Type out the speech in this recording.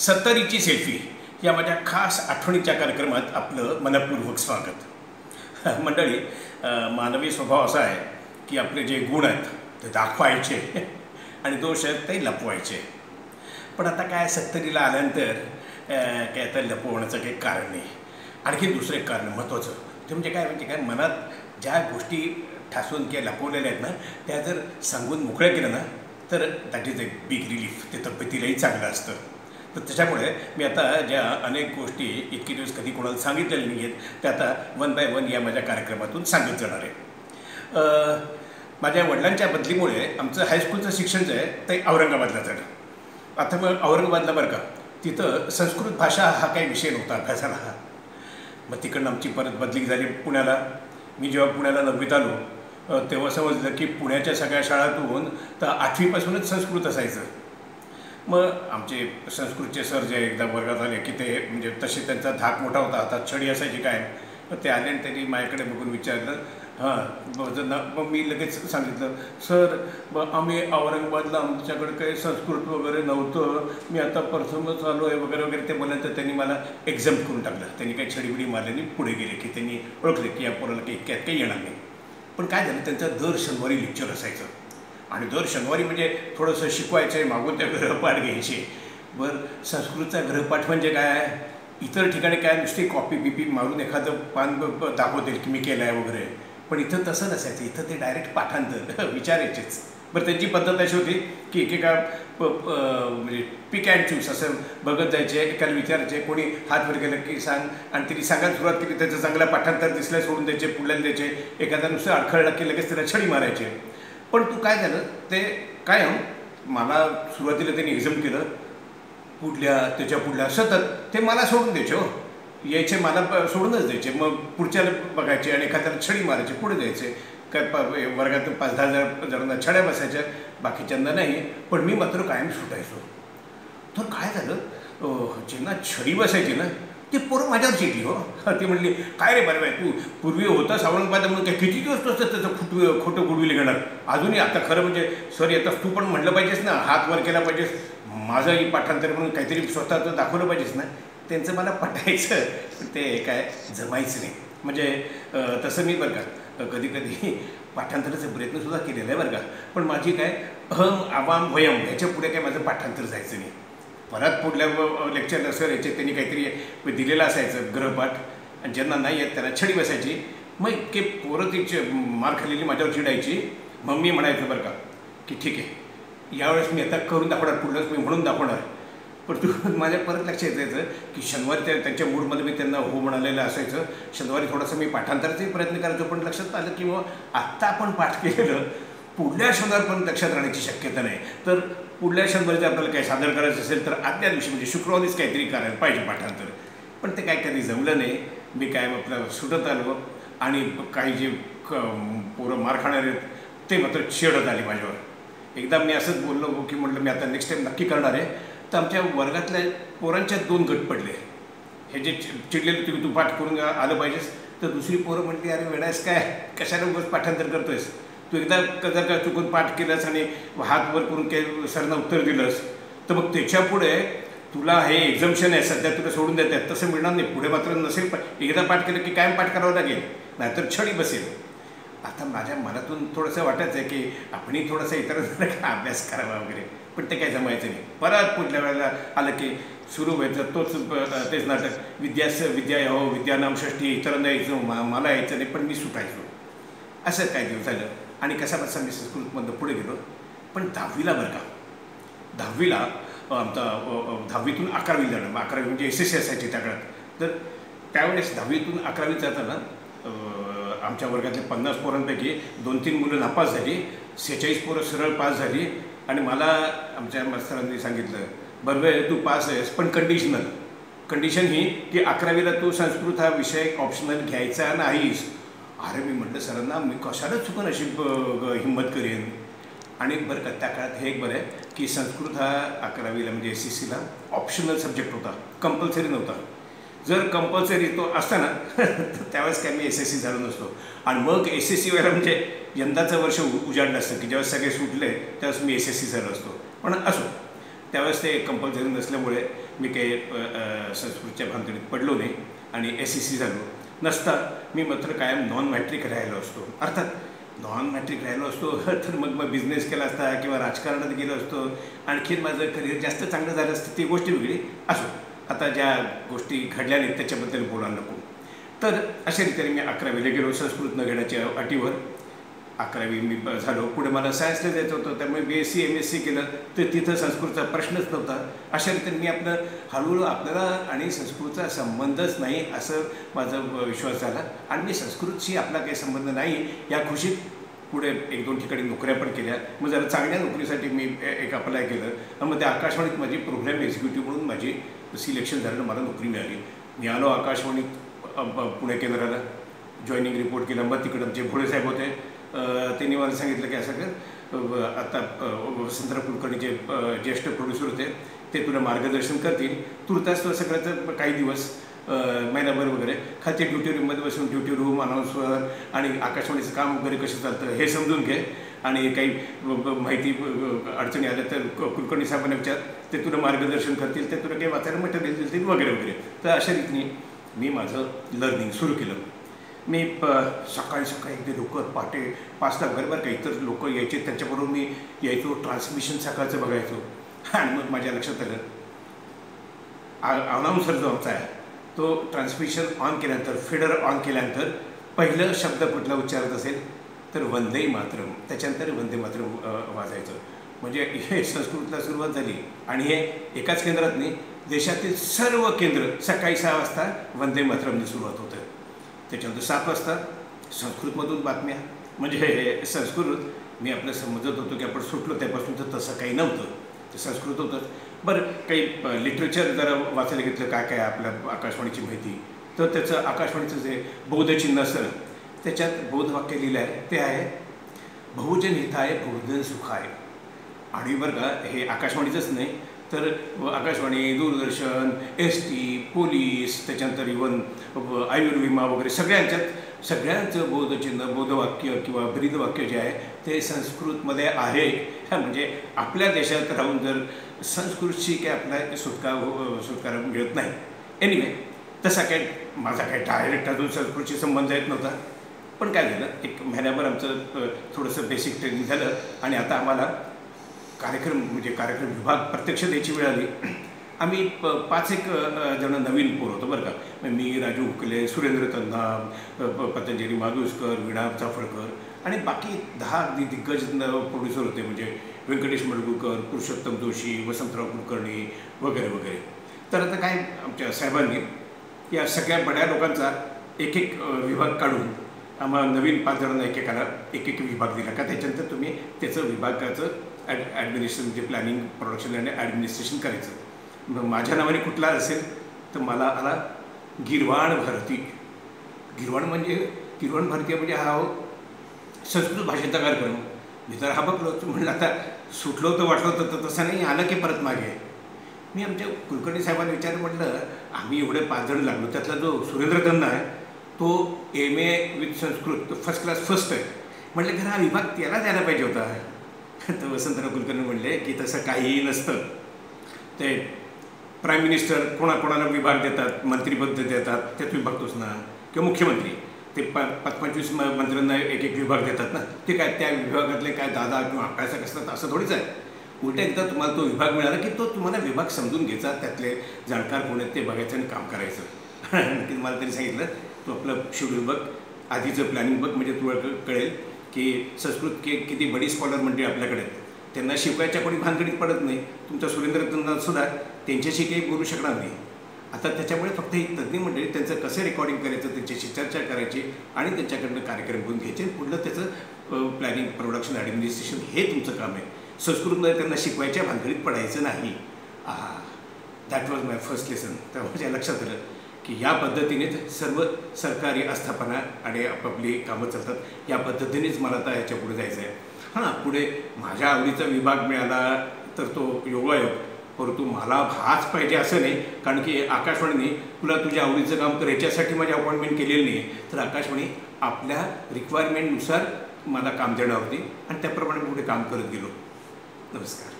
सत्तरीची selfie. या माझ्या खास आठवणीच्या कार्यक्रमात आपलं मनपूर्वक स्वागत. मंडळी मानवी स्वभाव असा आहे की आपले जे गुण आहेत ते दाखवायचे आणि दोष आहेत ते लपवायचे. पण आता काय सत्तरीला आल्यानंतर काय आता लपवण्याचं काही कारण नाही. आणखी दुसरं एक कारण महत्त्वाचं ते म्हणजे काय म्हणजे काय मनात ज्या गोष्टी ठासून किंवा लपवलेल्या आहेत ना त्या जर सांगून मोकळ्या केल्या ना तर that is a big relief ते तब्येतीलाही चांगलं असतं. तर त्याच्यामुळे मी आता ज्या अनेक गोष्टी इतके दिवस कधी कोणाला सांगितलेल्या नाही आहेत त्या आता वन बाय वन या माझ्या कार्यक्रमातून सांगत जाणार आहे. माझ्या वडिलांच्या बदलीमुळे आमचं हायस्कूलचं शिक्षण जे आहे ते औरंगाबादला झालं. आता मग औरंगाबादला बरं का तिथं संस्कृत भाषा हा काही विषय नव्हता अभ्यासाला हा. मग तिकडनं आमची परत बदली झाली पुण्याला. मी जेव्हा पुण्याला नववीत आलो तेव्हा समजलं की पुण्याच्या सगळ्या शाळातून तर आठवीपासूनच संस्कृत असायचं. मग आमचे संस्कृतचे सर जे एकदा वर्गात आले की ते म्हणजे तसे त्यांचा धाक मोठा होता. हातात छडी असायची काय मग ते आले आणि त्यांनी माझ्याकडे बघून विचारलं हां मग जर मग मी लगेच सांगितलं सर मग आम्ही औरंगाबादला आमच्याकडे काही संस्कृत वगैरे नव्हतं. मी आता प्रथमच आलो आहे वगैरे वगैरे. ते बोलल्यानंतर त्यांनी मला एक्झाम करून टाकलं. त्यांनी काही छडीबिडी मारल्याने पुढे गेले की त्यांनी ओळखले की या पोराला काही इतक्यात काही येणार नाही. पण काय झालं? त्यांचं दर शनिवारी लेक्चर असायचं. आणि दर शनिवारी म्हणजे थोडंसं शिकवायचं आहे मागून त्या ग्रहपाठ घ्यायचे. बरं संस्कृतचा ग्रहपाठ म्हणजे काय इतर ठिकाणी काय नुसती कॉपी बिपी मारून एखादं पान दाखवतील की मी केलं आहे वगैरे. पण इथं तसं नसायचं. इथं ते डायरेक्ट पाठांतर विचारायचेच. बरं त्यांची पद्धत अशी होती की एकेका प- म्हणजे पिक अँड चूस असं बघत जायचे एकाला विचारायचे कोणी हात वर गेलं की सांग आणि तिने सांगायला सुरुवात केली त्याचं चांगलं पाठांतर दिसलं सोडून द्यायचे पुढल्याला द्यायचे. एखादा नुसतं अडखळला की लगेच त्याला छडी मारायचे. पण तू काय झालं? ते कायम हो? मला सुरुवातीला त्यांनी एक्झाम केलं. पुढल्या त्याच्या पुढल्या सतत. ते मला सोडून द्यायचे हो. यायचे मला प- सोडूनच द्यायचे. मग पुढच्याला बघायचे आणि एखाद्याला छडी मारायचे पुढे द्यायचे काय प पाच दहा हजार जणांना छड्या बसायच्या. बाकीच्यांना नाही. पण मी मात्र कायम सुटायचो. तर काय झालं? ज्यांना छडी बसायची ना ते पोरं माझ्यावर चिडली हो. ती म्हणली काय रे बरं बाय तू पूर्वी होतास औरंगाबाद म्हणून काय किती दिवस तसं त्याचं खुट खोटं गुडविले घेणार अजूनही आता खरं म्हणजे सर येतास तू पण म्हणलं पाहिजेस ना हात वर केला पाहिजेस माझंही पाठांतर म्हणून काहीतरी स्वतःचं दाखवलं पाहिजेस ना. त्यांचं मला पटायचं ते काय जमायचं नाही. म्हणजे तसं मी बरं का. कधी कधी पाठांतराचा प्रयत्नसुद्धा केलेला आहे बरं का. पण माझी काय अहम आवाम वयम ह्याच्या पुढे काय माझं पाठांतर जायचं नाही. परत पुढल्या लेक्चरला सर याचे त्यांनी काहीतरी म्हणजे दिलेलं असायचं ग्रहपाठ. आणि ज्यांना नाही येत त्यांना छडी बसायची. मग इतके पोरं तिचे मार खाल्लेली माझ्यावर चिडायची. मग मी म्हणायचं बरं का की ठीक आहे यावेळेस मी आता करून दाखवणार पुढलंच मी म्हणून दाखवणार. पण तू माझ्या परत लक्षात यायचं की शनिवारी त्या त्यांच्या मूडमध्ये मी त्यांना हो म्हणालेलं असायचं. शनिवारी थोडंसं मी पाठांतराचाही प्रयत्न करायचो पण लक्षात आलं की मग आत्ता आपण पाठ केलेलं पुढल्या शनिवार पण लक्षात राहण्याची शक्यता नाही. तर पुढल्या शनिवारी जर आपल्याला काही सादर करायचं असेल तर आदल्या दिवशी म्हणजे शुक्रवारीच काहीतरी करायला पाहिजे पाठांतर. पण ते काय कधी जमलं नाही. मी काय आपलं सुटत आलो आणि काही जे क पोरं मार खाणारे आहेत ते मात्र चिडत आले माझ्यावर. एकदा मी असंच बोललो हो की म्हटलं मी आता नेक्स्ट टाईम नक्की करणार आहे. तर आमच्या वर्गातल्या पोरांच्या दोन गट पडले. हे जे चि- चिडलेले तुम्ही तू पाठ करून आलं पाहिजेस. तर दुसरी पोरं म्हणते अरे वेळायस काय? कशाला उगाच पाठांतर करतोयस? तू एकदा क- जर का चुकून पाठ केलंस आणि हात वर करून काही सरांना उत्तर दिलंस तर मग त्याच्यापुढे तुला हे एक्झम्शन आहे सध्या तुला सोडून देत आहेत तसं मिळणार नाही. पुढे मात्र नसेल पण एकदा पाठ केलं की कायम पाठ करावं लागेल नाहीतर छडी बसेल. आता माझ्या मनातून थोडंसं वाटायचं आहे की आपणही थोडासा इतर का अभ्यास करावा वगैरे पण ते काय जमायचं नाही. परत पुढल्या वेळेला आलं की सुरू व्हायचं तोच तेच नाटक विद्यास विद्या हो विद्यानाम षष्ठी इतरांना यायचं मा- मला यायचं नाही पण मी सुटायचो. असं काही दिवस झालं. आणि कसा बसा मी संस्कृतमधनं पुढे गेलो पण दहावीला बरं का. दहावीला आमचा दहावीतून अकरावी जाणं अकरावी म्हणजे एस एस सी असायची त्या काळात. तर त्यावेळेस दहावीतून अकरावीत जाताना आमच्या वर्गातले पन्नास पोरांपैकी दोन तीन मुलं नापास झाली सेहेचाळीस पोरं सरळ पास झाली आणि मला आमच्या मास्तरांनी सांगितलं बरं तू पास आहेस पण कंडिशनल कंडिशन ही की अकरावीला तू संस्कृत हा विषय ऑप्शनल घ्यायचा नाहीस. अरे मी म्हटलं सरांना मी कशालाच चुकून अशी हिंमत करेन? आणि बरं का त्या काळात हे एक बरं आहे की संस्कृत हा अकरावीला म्हणजे एस सी सीला ऑप्शनल सब्जेक्ट होता कंपल्सरी नव्हता. जर कंपल्सरी तो असताना तर त्यावेळेस काय मी एस एस सी झालो नसतो. आणि मग एस एस सी व्हायला म्हणजे यंदाचं वर्ष उ- उजाडलं असतं की ज्यावेळेस सगळे सुटले त्यावेळेस मी एस एस सी झालो असतो. पण असो त्यावेळेस ते कंपल्सरी नसल्यामुळे मी काही संस्कृतच्या भानगडीत पडलो नाही आणि एस सी सी झालो. नसता. मी मात्र कायम नॉन मॅट्रिक राहिलो असतो. अर्थात नॉन मॅट्रिक राहिलो असतो तर मग मग बिझनेस केला असता किंवा राजकारणात गेलो असतो. आणखीन माझं करिअर जास्त चांगलं झालं असतं ती गोष्ट वेगळी असो. आता ज्या गोष्टी घडल्या नाहीत त्याच्याबद्दल बोलायला नको. तर अशा रीतीने मी अकरावीला गेलो संस्कृत न घेण्याच्या अटीवर. अकरावी मी ब- झालो. पुढे मला सायन्सला जायचं होतं. त्यामुळे B S C M S C केलं. तर तिथं संस्कृतचा प्रश्नच नव्हता. अशा रीतीने मी आपलं हळूहळू आपल्याला आणि संस्कृतचा संबंधच नाही असं माझा विश्वास झाला. आणि मी संस्कृतशी आपला काही संबंध नाही या खुशीत पुढे एक दोन ठिकाणी नोकऱ्या पण केल्या. मग जरा चांगल्या नोकरीसाठी मी एक अप्लाय केलं. मग त्या आकाशवाणीत माझी प्रोग्राम एक्झिक्युटिव्ह म्हणून माझी सिलेक्शन झालं मला नोकरी मिळाली. मी आलो आकाशवाणीत पुणे केंद्राला. जॉईनिंग रिपोर्ट केला. मग तिकडं जे भोळे साहेब होते त्यांनी मला सांगितलं की असं कर आता वसंतराव कुलकर्णी जे ज्येष्ठ प्रोड्युसर होते ते तुला मार्गदर्शन करतील. तुर्तास तुला सगळ्याचं काही दिवस महिनाभर वगैरे खाते ड्युटी रूममध्ये बसून ड्युटी रूम अनाऊन्सर आणि आकाशवाणीचं काम वगैरे कसं चालतं हे समजून घे. आणि काही माहिती अडचणी आल्या तर कुलकर्णी साहेबांना विचार. ते तुला मार्गदर्शन करतील ते तुला काही वाचायला मटेरियल देतील वगैरे वगैरे. तर अशा रीतीने मी माझं लर्निंग सुरू केलं. मी प सकाळी सकाळी एकदा लोक पहाटे पाचला वगैरे काही का इतर लोक यायचे. त्यांच्याबरोबर मी यायचो ट्रान्समिशन सकाळचं बघायचो. आणि मग माझ्या लक्षात आलं अनाऊन्सर जो आमचा आहे तो ट्रान्समिशन ऑन केल्यानंतर फिडर ऑन केल्यानंतर पहिलं शब्द कुठला उच्चारत असेल तर वंदे मातरम. त्याच्यानंतर वंदे मातरम वाजायचं. म्हणजे हे संस्कृतला सुरुवात झाली. आणि हे एकाच केंद्रात नाही देशातील सर्व केंद्र सकाळी सहा वाजता वंदे मातरमने सुरुवात होतं. त्याच्यानंतर सात वाजता संस्कृतमधून बातम्या. म्हणजे हे संस्कृत मी आपलं समजत होतो की आपण सुटलो त्यापासून तर तसं काही नव्हतं. ते संस्कृत होतं बरं काही लिटरेचर जरा वाचायला घेतलं काय काय आपल्या आकाशवाणीची माहिती. तर त्याचं आकाशवाणीचं जे बौद्धचिन्ह असतं त्याच्यात बौद्ध वाक्य लिहिलं आहे ते आहे बहुजन हिताय बहुजन सुखाय. आणि बरं का हे आकाशवाणीचंच नाही तर Akashvani Doordarshan S T police त्याच्यानंतर इवन आयुर्विमा वगैरे सगळ्यांच्यात सगळ्यांचं बोधचिन्ह बोधवाक्य किंवा ब्रीदवाक्य जे आहे ते संस्कृतमध्ये आहे. म्हणजे आपल्या देशात राहून जर संस्कृतशी काय आपला सुटका हो, सुटकारा मिळत नाही. एनिवे तसा काय माझा काय डायरेक्ट अजून संस्कृतशी संबंध येत नव्हता. पण काय झालं एक महिन्याभर आमचं थोडंसं बेसिक ट्रेनिंग झालं आणि आता आम्हाला कार्यक्रम म्हणजे कार्यक्रम विभाग प्रत्यक्ष द्यायची वेळ आली. आम्ही प पाच एक जणं जण नवीन पोर होतो बरं का. मी राजू हुकले सुरेंद्र तन्हा प- पतंजली माधुसकर विणा चाफळकर आणि बाकी दहा अगदी दिग्गज प्रोड्युसर होते. म्हणजे व्यंकटेश मडगुळकर पुरुषोत्तम जोशी वसंतराव कुलकर्णी वगैरे वगैरे. तर आता काय आमच्या साहेबांनी या सगळ्या बड्या लोकांचा एक एक विभाग काढून आम्हाला नवीन पाच जणांना एकेकाला एक एक विभाग दिला का? त्याच्यानंतर तुम्ही त्याचं विभागाचं ॲड ॲडमिनिस्ट्रेशन म्हणजे प्लॅनिंग प्रोडक्शन आणि ॲडमिनिस्ट्रेशन करायचं. मग माझ्या नावाने कुठला असेल तर मला आला गिरवाण भारती. गिरवाण म्हणजे गिरवाण भारतीय म्हणजे हा हो संस्कृत भाषेचा कार्यक्रम. मी तर हा बघलो म्हणलं आता सुटलो होतं वाटलं होतं तर तसं नाही आलं की परत मागे. मी आमच्या कुलकर्णी साहेबांना विचार म्हटलं आम्ही एवढे पाच जण लागलो त्यातला जो सुरेंद्र दन्ना आहे तो M A with Sanskrit first class first आहे. म्हटलं की हा विभाग त्याला द्यायला पाहिजे होता. तर वसंतराव कुलकर्णी म्हणले की तसं काहीही नसतं. ते प्राईम मिनिस्टर कोणाकोणाला विभाग देतात मंत्रीपद देतात त्यात तुम्ही बघतोच ना. किंवा मुख्यमंत्री ते प पाच पंचवीस म- मंत्र्यांना एक एक विभाग देतात ना. ते काय त्या विभागातले काय दादा किंवा अभ्यासक असतात असं थोडीच आहे. उलट एकदा तुम्हाला तो विभाग मिळाला की तो तुम्हाला विभाग समजून घ्यायचा त्यातले जाणकार कोण आहेत ते बघायचं आणि काम करायचं. नक्की मला त्यांनी सांगितलं तू आपलं शेड्यूल बघ आधीचं प्लॅनिंग बघ म्हणजे तुला कळेल. की संस्कृत के किती बडी स्कॉलर मंडळी आपल्याकडे आहेत. त्यांना शिकवायच्या कोणी भानगडीत पडत नाही. तुमचा सुरेंद्र सुद्धा त्यांच्याशी काही बोलू शकणार नाही. आता त्याच्यामुळे फक्त ही तज्ज्ञ मंडळी त्यांचं कसं रेकॉर्डिंग करायचं त्यांच्याशी चर्चा करायची आणि त्यांच्याकडनं कार्यक्रम घेऊन घ्यायचे. पुढलं त्याचं प्लॅनिंग प्रोडक्शन ॲडमिनिस्ट्रेशन हे तुमचं काम आहे. संस्कृतमध्ये त्यांना शिकवायच्या भानगडीत पडायचं नाही. आहा that was my first lesson तर माझ्या लक्षात आलं. की या पद्धतीनेच सर्व सरकारी आस्थापना आणि आपापली कामं चालतात. या पद्धतीनेच मला आता ह्याच्या पुढे जायचं आहे हां पुढे माझ्या आवडीचा विभाग मिळाला तर तो योगायोग परंतु मला हाच पाहिजे असं नाही कारण की आकाशवाणीने तुला तुझ्या आवडीचं काम कर याच्यासाठी माझी अपॉइंटमेंट केलेली नाही. तर आकाशवाणी आपल्या रिक्वायरमेंटनुसार मला काम देणार होती आणि त्याप्रमाणे पुढे काम करत गेलो. नमस्कार.